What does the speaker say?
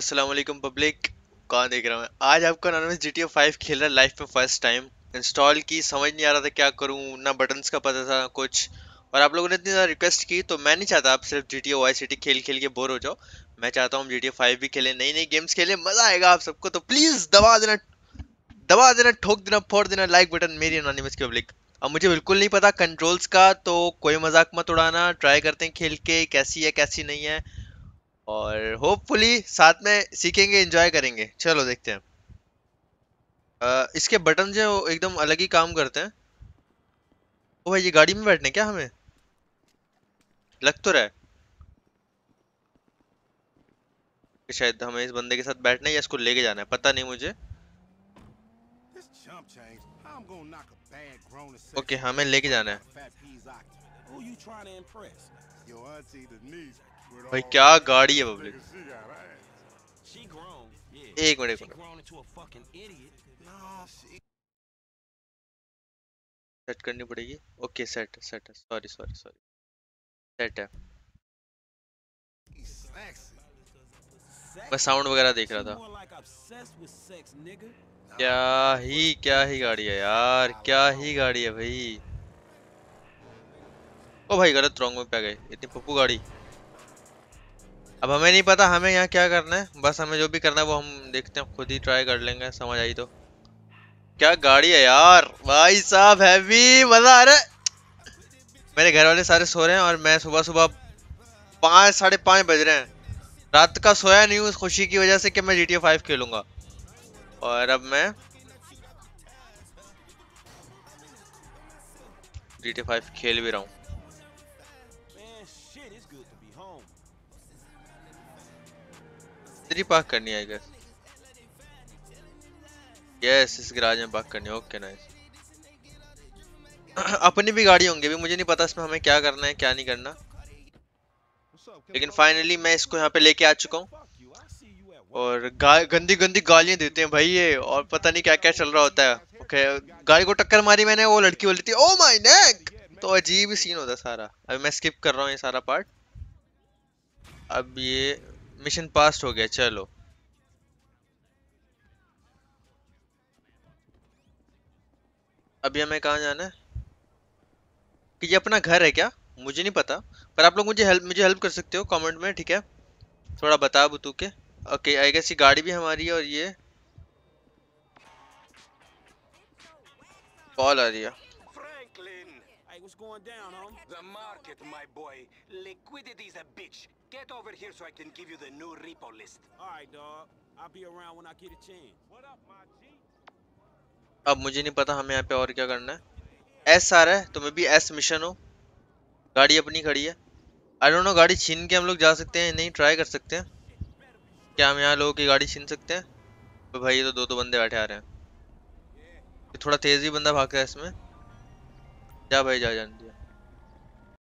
वालेकुम पब्लिक कौन देख रहा हूँ आज आपका नाम जी टी ओ फाइव खेल रहा है लाइफ में फ़र्स्ट टाइम इंस्टॉल की, समझ नहीं आ रहा था क्या करूँ, ना बटन्स का पता था कुछ। और आप लोगों ने इतनी ज़्यादा रिक्वेस्ट की तो मैं नहीं चाहता आप सिर्फ़ G T O Y city खेल खेल के बोर हो जाओ। मैं चाहता हूँ जी टी ओ फाइव भी खेलें नई नई गेम्स खेलें, मज़ा आएगा आप सबको। तो प्लीज़ दबा देना दबा देना, ठोक देना, फोड़ देना लाइक बटन मेरी अनोनिमस की पब्लिक अब मुझे बिल्कुल नहीं पता कंट्रोल्स का तो कोई मज़ाक मत उड़ाना ट्राई करते हैं खेल के, कैसी है, कैसी नहीं है। और होपफुली साथ में सीखेंगे एंजॉय करेंगे। चलो देखते हैं। आ, इसके बटन जो एकदम अलग ही काम करते हैं। ओ भाई ये गाड़ी में बैठने क्या हमें? लग तो रहा है। शायद हमें इस बंदे के साथ बैठना है या इसको लेके जाना है पता नहीं मुझे। ओके okay, हमें लेके जाना है। भाई, क्या गाड़ी है पब्लिक एक मिनट, एक सेट करनी पड़ेगी? Okay set set sorry sorry sorry set है। मैं साउंड वगैरह देख रहा था। क्या ही क्या ही गाड़ी है यार, क्या ही गाड़ी है भाई। ओ भाई, गलत रॉन्ग में पे गए। इतनी पप्पू गाड़ी। अब हमें नहीं पता हमें यहाँ क्या करना है। बस हमें जो भी करना है वो हम देखते हैं, खुद ही ट्राई कर लेंगे, समझ आई तो। क्या गाड़ी है यार। भाई साहब हैवी मज़ा आ रहा है। मेरे घर वाले सारे सो रहे हैं और मैं सुबह सुबह पाँच, साढ़े पाँच बज रहे हैं। रात का सोया नहीं हूँ खुशी की वजह से कि मैं जी टी फाइव खेलूँगा। और अब मैं जी टी फाइव खेल भी रहा हूँ। इधर पार्क करनी है गैस यस इस गराज में पार्क करनी ओके नाइस अपनी भी गाड़ी होंगी अभी, मुझे नहीं पता इसमें हमें क्या करना है, क्या नहीं करना. लेकिन फाइनली मैं इसको यहाँ पे लेके आ चुका हूँ. और गंदी गंदी गालियाँ देते हैं भाई ये, और पता नहीं क्या क्या चल रहा होता है. ओके गाड़ी को टक्कर मारी मैंने, वो लड़की बोली थी ओ माय नेक तो अजीब सीन होता सारा. अभी मैं स्किप कर रहा हूँ ये सारा पार्ट अब ये मिशन पास हो गया, चलो। अभी हमें कहाँ जाना है? कि ये अपना घर है क्या? मुझे नहीं पता, पर आप लोग मुझे हेल्प मुझे हेल्प कर सकते हो कमेंट में, ठीक है? थोड़ा बता बुतू के। ओके आई गेस ये गाड़ी भी हमारी है और ये कॉल आ रही है। What's going down, home? The market, my boy. Liquidity is a bitch. Get over here so I can give you the new repo list. All right, dog. I'll be around when I get a chance. What up, my G? अब मुझे नहीं पता हमें यहाँ पे और क्या करना है एस आ रहा है तो मैं भी एस मिशन हो गाड़ी अपनी खड़ी है आई डोंट नो गाड़ी छीन के हम लोग जा सकते हैं नहीं ट्राई कर सकते हैं क्या हम यहाँ लोगों की गाड़ी छीन सकते हैं तो भाई ये तो दो दो बंदे बैठे आ रहे हैं थोड़ा तेज ही बंदा भागता है इसमें जा भाई जा जान दिया